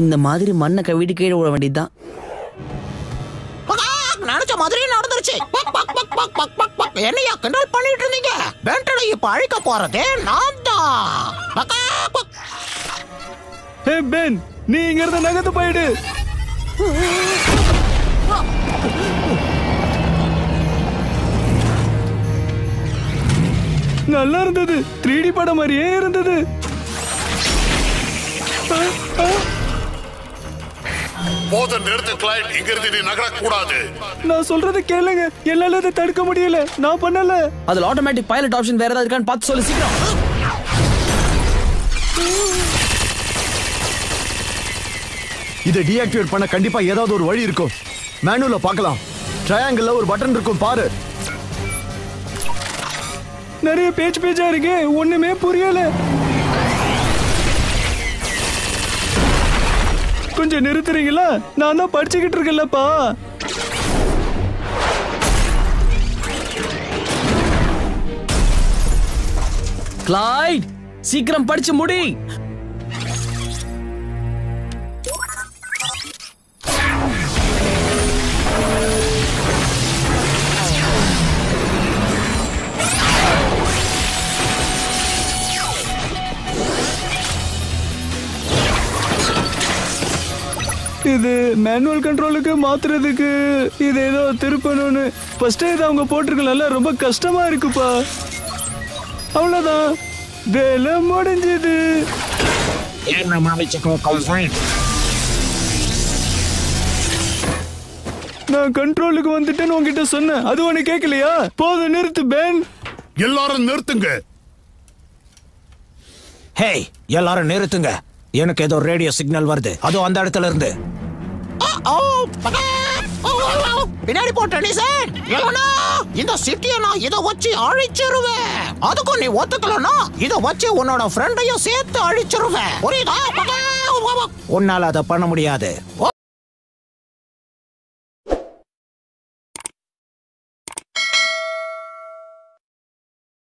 இந்த மாதிரி மண்ணை கவிட்டு கீழே விட வேண்டியதுதான். நினைச்ச மாதிரி நடந்துருச்சு. பக், பக், பக், பக், பக், பக், பக். என்னையா கிண்டல் பண்ணிட்டு இருந்தீங்க? பென்டனை இப்ப அழிக்க போறதே நான் தான். பென் நீ இங்க இருந்து நகர்ந்து போயிடு. நல்லா இருந்தது. த்ரீ டி படம் மாதிரியே இருந்தது. போத நிறுத்து கிளைட் இங்கிருந்து நீ நகரக்கூடாது. நான் சொல்றத கேளுங்க. என்னால அதை தடுக்க முடியல. நான் பண்ணல. அதுல ஆட்டோமேட்டிக் பைலட் ஆப்ஷன் வேற ஏதாவது இருக்கான்னு பார்த்து சொல்லு சீக்கிரம். இதை டீஆக்டிவேட் பண்ண கண்டிப்பா ஏதாவது ஒரு வழி இருக்கும். மேனுவல பார்க்கலாம். ட்ரையாங்கிள்ல ஒரு பட்டன் இருக்கும் பாரு. நிறைய பேச்சு பேச்சா இருக்கு. ஒண்ணுமே புரியல. கொஞ்சம் நிறுத்துறீங்களா? நான் தான் படிச்சுக்கிட்டு இருக்கேன்லப்பா. கிளைட் சீக்கிரம் படிச்சு முடி. இது மேனுவல் கண்ட்ரோலுக்கு மாத்துறதுக்கு இது ஏதோ திருப்பணும்னு. ஃபர்ஸ்டே இது அவங்க போட்டிருக்கலாம்ல ரொம்ப கஷ்டமா இருக்குப்பா. அவ்வளவுதான். வேலை முடிஞ்சது. என்ன கல்ஃபைன் நான் கண்ட்ரோலுக்கு வந்துட்டேன்னு உன்கிட்ட சொன்னேன். அது உனக்கு கேட்கலையா? போதும் நிறுத்து பேன் எல்லாரும் நிறுத்துங்க. ஹேய் எல்லாரும் நிறுத்துங்க. எனக்கு ஏதோ ரேடியோ சிக்னல் வருது. அதுவும் அந்த இடத்துல இருந்து. Oh, oh, oh, பின்னாடி போட்ட நீ சார் இந்த சிட்டியை நான் இதை வச்சு அழிச்சிருவேன் அதுக்கும் நீ ஒத்துக்கலனா இதை வச்சு உன்னோட ஃப்ரெண்டையும் சேர்த்து அழிச்சிருவேன் புரியுதா? உன்னால அதை பண்ண முடியாது.